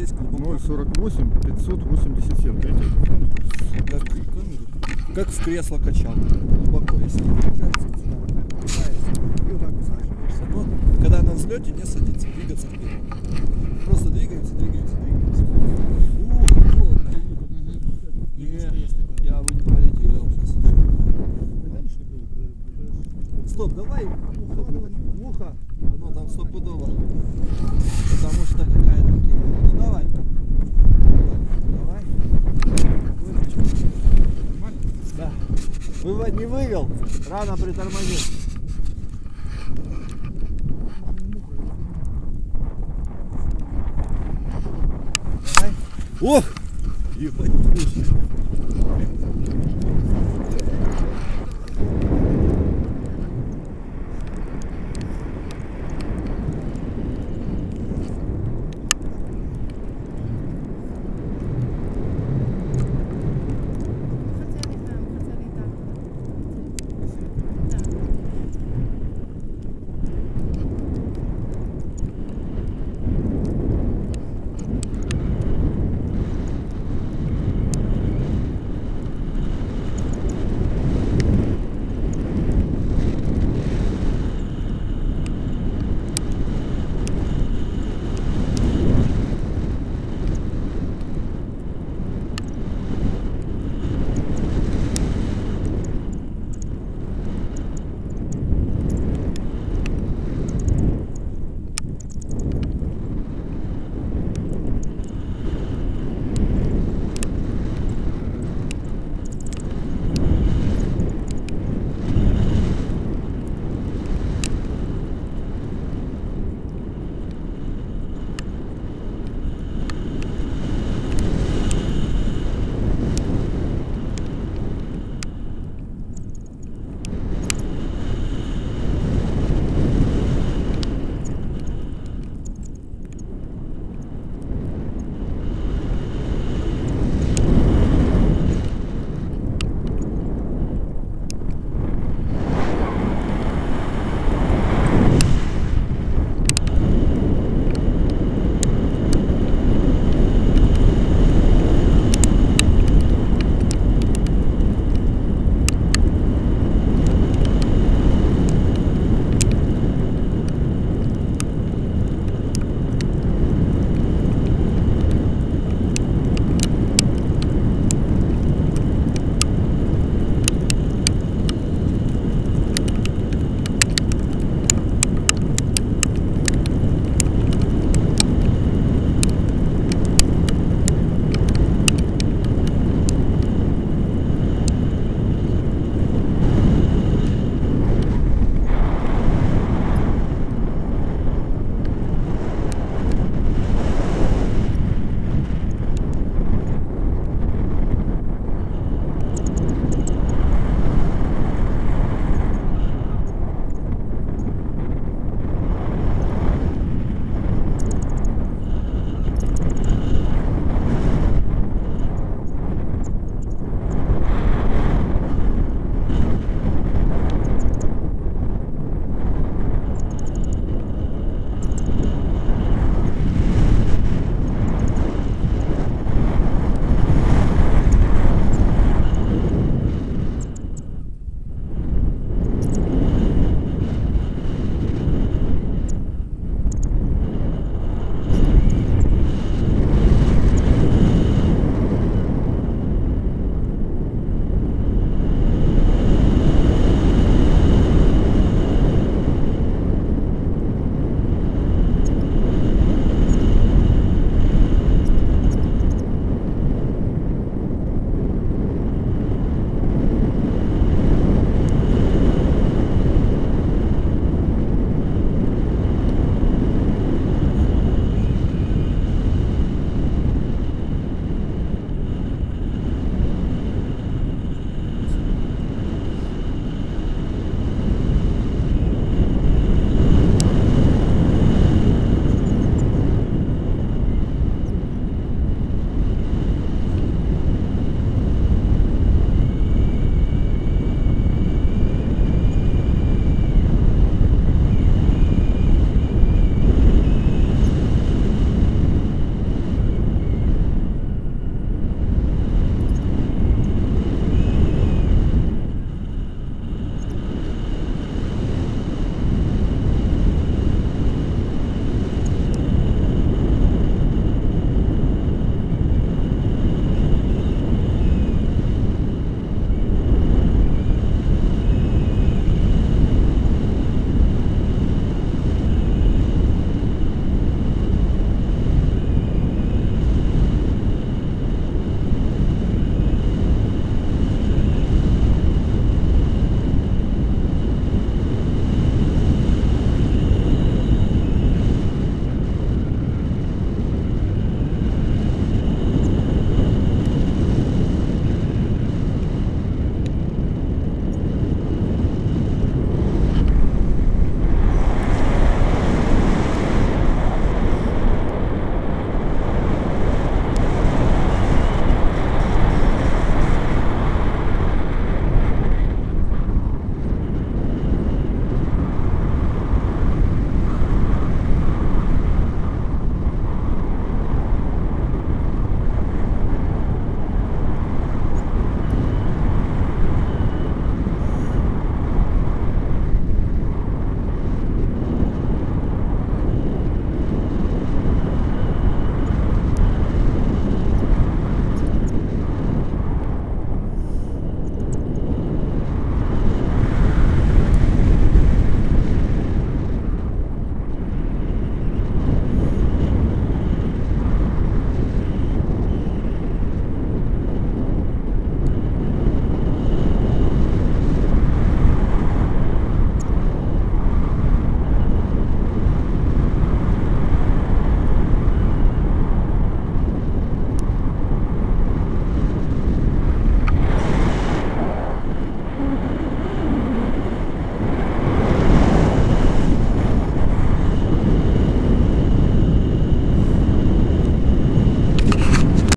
сесть глубоко. 048 587. Третья экран. Как, как в кресло качал. Глубоко, если не получается, рука опускается, и вот так усаживаешься. Но когда на взлете не садиться, двигаться вперед. Не вывел, рано притормозил. Ох! Ебать, слушай.